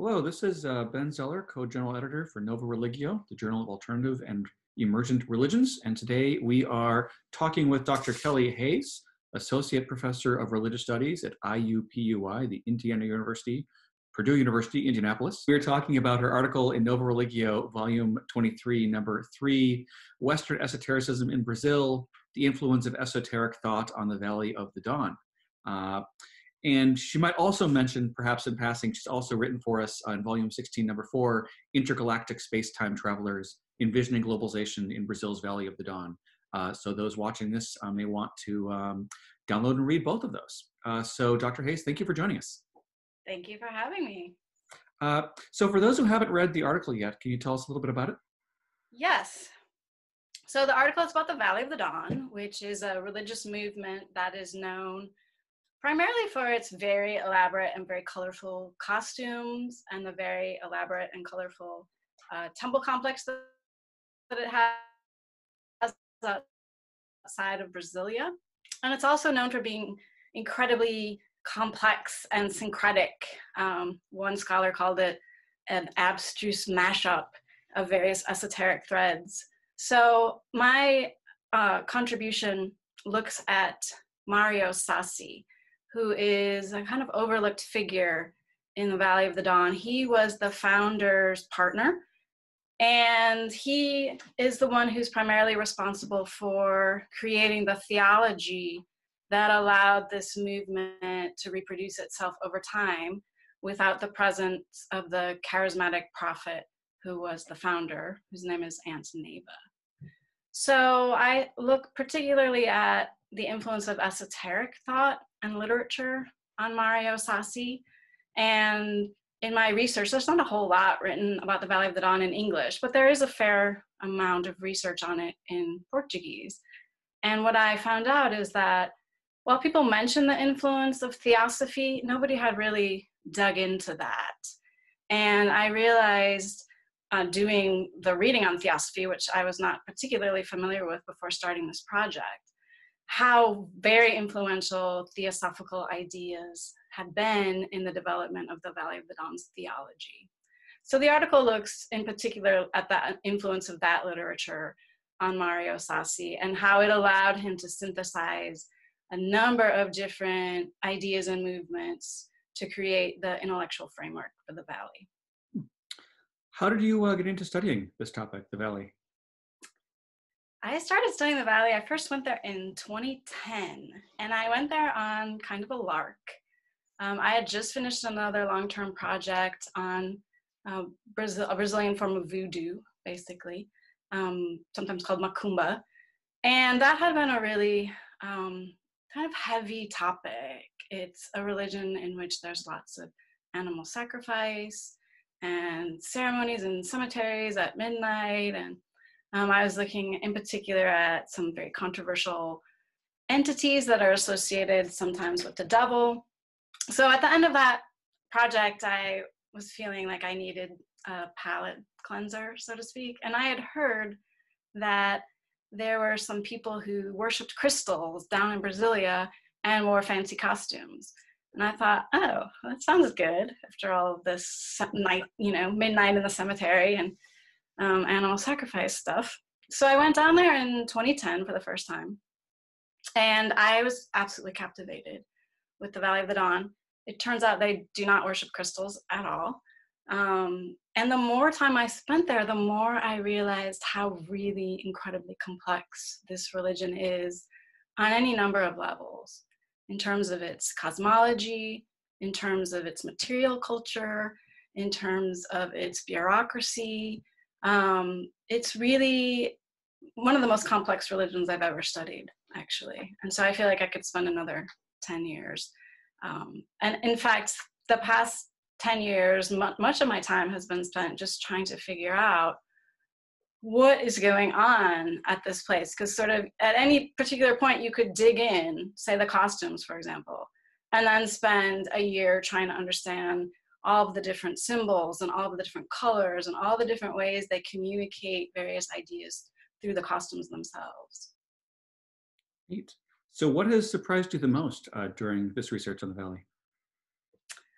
Hello, this is uh, Ben Zeller, co-general editor for Nova Religio, the Journal of Alternative and Emergent Religions. And today we are talking with Dr. Kelly Hayes, Associate Professor of Religious Studies at IUPUI, the Indiana University, Purdue University, Indianapolis. We are talking about her article in Nova Religio, volume 23, number three, Western Esotericism in Brazil, the Influence of Esoteric Thought on the Valley of the Dawn. Uh, and she might also mention, perhaps in passing, she's also written for us on volume 16, number four, Intergalactic Space-Time Travelers, Envisioning Globalization in Brazil's Valley of the Dawn. Uh, so those watching this uh, may want to um, download and read both of those. Uh, so Dr. Hayes, thank you for joining us. Thank you for having me. Uh, so for those who haven't read the article yet, can you tell us a little bit about it? Yes. So the article is about the Valley of the Dawn, which is a religious movement that is known primarily for its very elaborate and very colorful costumes and the very elaborate and colorful uh, temple complex that, that it has outside of Brasilia. And it's also known for being incredibly complex and syncretic. Um, one scholar called it an abstruse mashup of various esoteric threads. So my uh, contribution looks at Mario Sassi, who is a kind of overlooked figure in the Valley of the Dawn. He was the founder's partner, and he is the one who's primarily responsible for creating the theology that allowed this movement to reproduce itself over time without the presence of the charismatic prophet who was the founder, whose name is Ant So I look particularly at the influence of esoteric thought and literature on Mario Sassi. And in my research, there's not a whole lot written about the Valley of the Dawn in English, but there is a fair amount of research on it in Portuguese. And what I found out is that while people mention the influence of theosophy, nobody had really dug into that. And I realized uh, doing the reading on theosophy, which I was not particularly familiar with before starting this project, how very influential theosophical ideas had been in the development of the Valley of the Dawn's theology. So the article looks in particular at the influence of that literature on Mario Sassi and how it allowed him to synthesize a number of different ideas and movements to create the intellectual framework for the Valley. How did you uh, get into studying this topic, the Valley? I started studying the Valley. I first went there in 2010, and I went there on kind of a lark. Um, I had just finished another long term project on uh, Brazil, a Brazilian form of voodoo, basically, um, sometimes called macumba. And that had been a really um, kind of heavy topic. It's a religion in which there's lots of animal sacrifice and ceremonies in cemeteries at midnight and um, I was looking in particular at some very controversial entities that are associated sometimes with the devil. So at the end of that project, I was feeling like I needed a palate cleanser, so to speak. And I had heard that there were some people who worshiped crystals down in Brasilia and wore fancy costumes. And I thought, oh, that sounds good after all of this night, you know, midnight in the cemetery and um, animal sacrifice stuff. So I went down there in 2010 for the first time, and I was absolutely captivated with the Valley of the Dawn. It turns out they do not worship crystals at all. Um, and the more time I spent there, the more I realized how really incredibly complex this religion is on any number of levels in terms of its cosmology, in terms of its material culture, in terms of its bureaucracy, um, it's really one of the most complex religions I've ever studied, actually. And so I feel like I could spend another 10 years. Um, and in fact, the past 10 years, much of my time has been spent just trying to figure out what is going on at this place. Because, sort of, at any particular point, you could dig in, say the costumes, for example, and then spend a year trying to understand all of the different symbols and all of the different colors and all the different ways they communicate various ideas through the costumes themselves. Neat. So, what has surprised you the most uh, during this research on the Valley?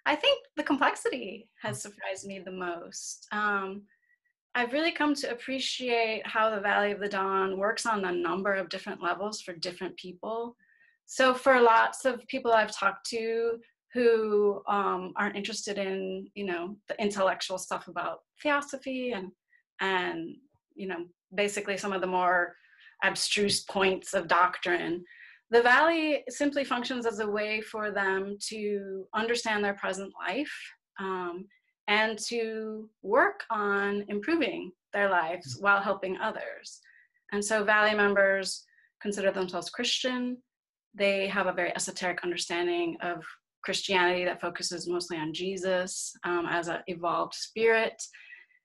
I think the complexity has surprised me the most. Um, I've really come to appreciate how the Valley of the Dawn works on a number of different levels for different people. So, for lots of people I've talked to who um, aren't interested in, you know, the intellectual stuff about theosophy and and you know, basically some of the more abstruse points of doctrine, the Valley simply functions as a way for them to understand their present life um, and to work on improving their lives while helping others. And so Valley members consider themselves Christian. They have a very esoteric understanding of Christianity that focuses mostly on Jesus um, as an evolved spirit.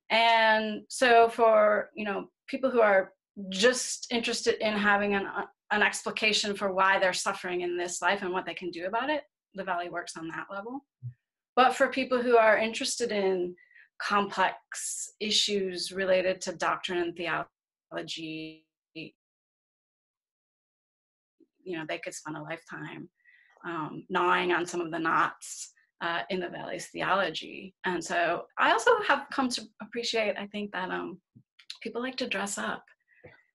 And so for, you know, people who are just interested in having an, an explication for why they're suffering in this life and what they can do about it, the Valley works on that level. But for people who are interested in complex issues related to doctrine and theology, you know, they could spend a lifetime um, gnawing on some of the knots uh, in the Valley's theology. And so I also have come to appreciate, I think, that um, people like to dress up.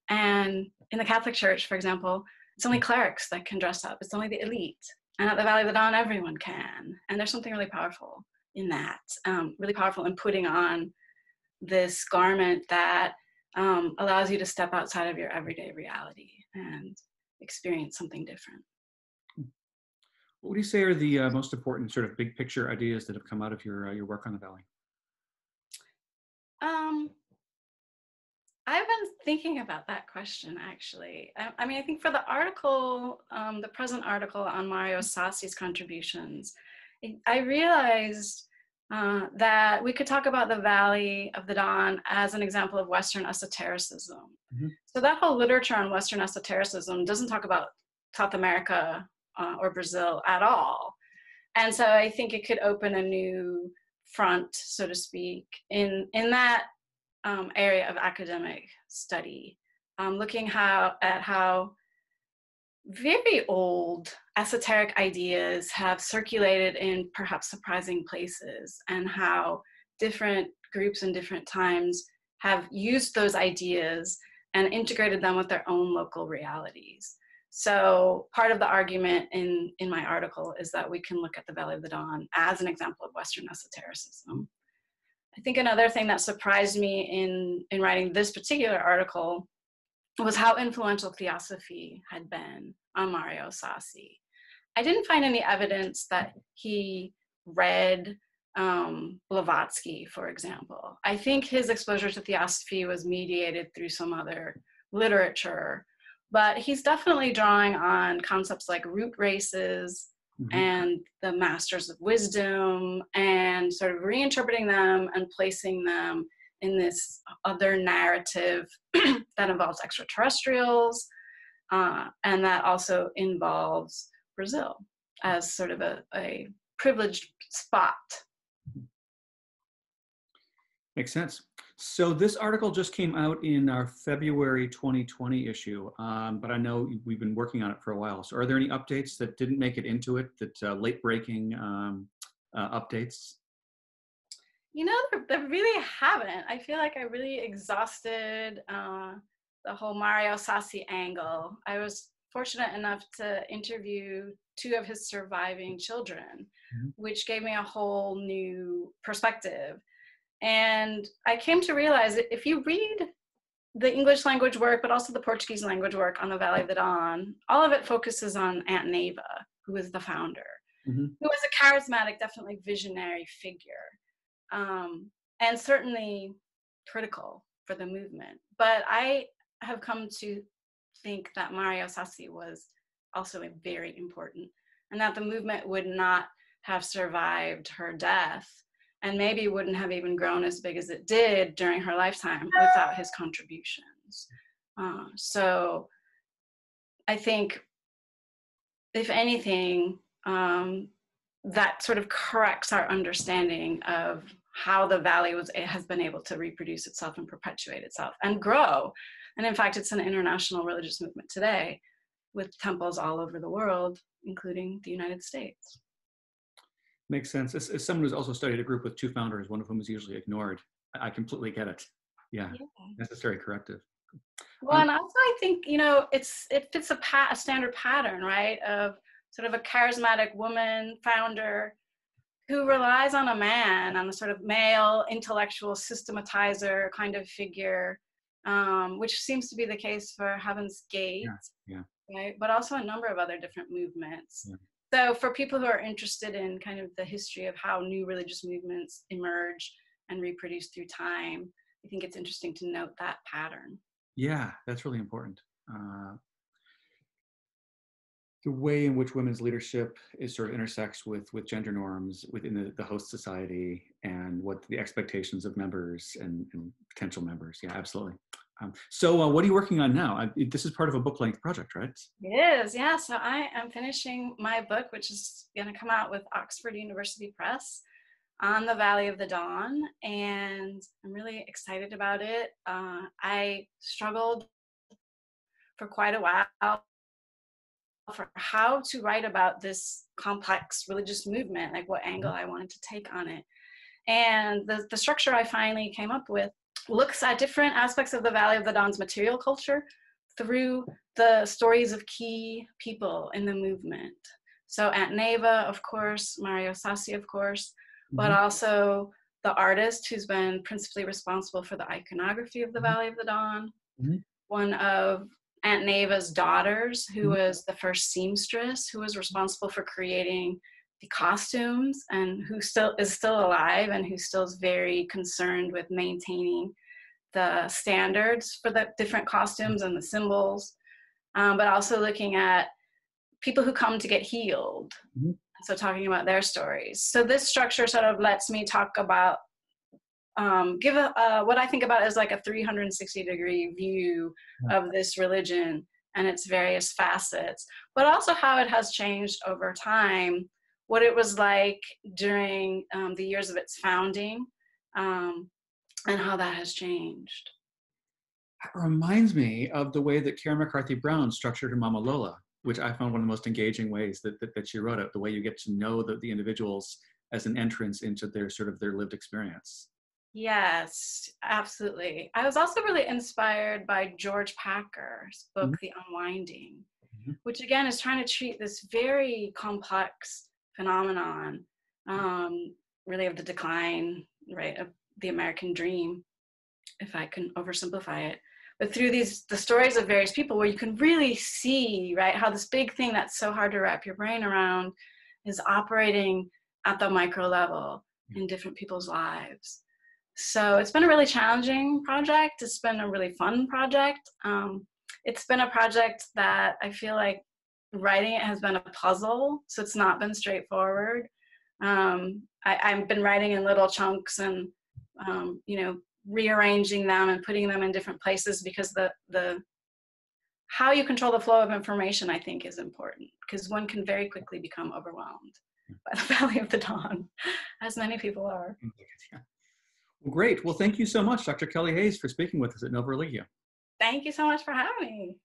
And in the Catholic Church, for example, it's only clerics that can dress up, it's only the elite. And at the Valley of the Dawn, everyone can. And there's something really powerful in that, um, really powerful in putting on this garment that um, allows you to step outside of your everyday reality and experience something different. What would you say are the uh, most important sort of big picture ideas that have come out of your uh, your work on the Valley? Um, I've been thinking about that question actually. I, I mean, I think for the article, um, the present article on Mario Sassi's contributions, I realized uh, that we could talk about the Valley of the Dawn as an example of Western esotericism. Mm-hmm. So that whole literature on Western esotericism doesn't talk about South America uh, or Brazil at all. And so I think it could open a new front, so to speak, in in that um, area of academic study, um, looking how at how very old esoteric ideas have circulated in perhaps surprising places, and how different groups in different times have used those ideas and integrated them with their own local realities. So part of the argument in, in my article is that we can look at the Valley of the Dawn as an example of Western esotericism. I think another thing that surprised me in, in writing this particular article was how influential theosophy had been on Mario Sassi. I didn't find any evidence that he read um, Blavatsky, for example. I think his exposure to theosophy was mediated through some other literature, but he's definitely drawing on concepts like root races mm-hmm. and the masters of wisdom and sort of reinterpreting them and placing them in this other narrative that involves extraterrestrials uh, and that also involves Brazil as sort of a, a privileged spot. Makes sense. So this article just came out in our February 2020 issue, um, but I know we've been working on it for a while. So are there any updates that didn't make it into it, that uh, late breaking um, uh, updates? You know, there, there, really haven't. I feel like I really exhausted uh, the whole Mario Sassi angle. I was fortunate enough to interview two of his surviving children, mm-hmm. which gave me a whole new perspective and I came to realize that if you read the English language work, but also the Portuguese language work on the Valley of the Dawn, all of it focuses on Aunt Neiva, who is the founder, mm-hmm. who was a charismatic, definitely visionary figure, um, and certainly critical for the movement. But I have come to think that Mario Sassi was also very important, and that the movement would not have survived her death and maybe wouldn't have even grown as big as it did during her lifetime without his contributions. Uh, so I think, if anything, um, that sort of corrects our understanding of how the valley was has been able to reproduce itself and perpetuate itself and grow. And in fact, it's an international religious movement today with temples all over the world, including the United States. Makes sense. As, as, someone who's also studied a group with two founders, one of whom is usually ignored, I, I completely get it. Yeah, yeah. necessary corrective. Well, um, and also I think you know it's it fits a, pat, a standard pattern, right? Of sort of a charismatic woman founder who relies on a man, on a sort of male intellectual systematizer kind of figure, um, which seems to be the case for Heaven's Gate, yeah, yeah. right? But also a number of other different movements. Yeah. So, for people who are interested in kind of the history of how new religious movements emerge and reproduce through time, I think it's interesting to note that pattern. Yeah, that's really important. Uh, the way in which women's leadership is sort of intersects with with gender norms within the, the host society and what the expectations of members and, and potential members. Yeah, absolutely. Um, so, uh, what are you working on now? I, this is part of a book length project, right? It is, yeah. So, I am finishing my book, which is going to come out with Oxford University Press on the Valley of the Dawn, and I'm really excited about it. Uh, I struggled for quite a while for how to write about this complex religious movement, like what angle I wanted to take on it. And the, the structure I finally came up with looks at different aspects of the Valley of the Dawn's material culture through the stories of key people in the movement. So Aunt Neiva, of course, Mario Sassi, of course, mm-hmm. but also the artist who's been principally responsible for the iconography of the mm-hmm. Valley of the Dawn, mm-hmm. one of Aunt Neiva's daughters, who mm-hmm. was the first seamstress, who was responsible for creating the costumes and who still is still alive and who still is very concerned with maintaining the standards for the different costumes and the symbols, um, but also looking at people who come to get healed. Mm-hmm. So talking about their stories. So this structure sort of lets me talk about, um, give a, uh, what I think about as like a 360 degree view of this religion and its various facets, but also how it has changed over time what it was like during um, the years of its founding um, and how that has changed. It reminds me of the way that Karen McCarthy Brown structured her Mama Lola, which I found one of the most engaging ways that, that, that she wrote it, the way you get to know the, the individuals as an entrance into their sort of their lived experience. Yes, absolutely. I was also really inspired by George Packer's book, mm-hmm. The Unwinding, mm-hmm. which again is trying to treat this very complex phenomenon, um, really of the decline, right, of the American dream, if I can oversimplify it. But through these the stories of various people, where you can really see, right, how this big thing that's so hard to wrap your brain around is operating at the micro level in different people's lives. So it's been a really challenging project. It's been a really fun project. Um, it's been a project that I feel like writing it has been a puzzle, so it's not been straightforward. Um, I, have been writing in little chunks and um, you know rearranging them and putting them in different places because the the how you control the flow of information I think is important because one can very quickly become overwhelmed by the Valley of the Dawn, as many people are. Well, great. Well, thank you so much, Dr. Kelly Hayes, for speaking with us at Nova Religio. Thank you so much for having me.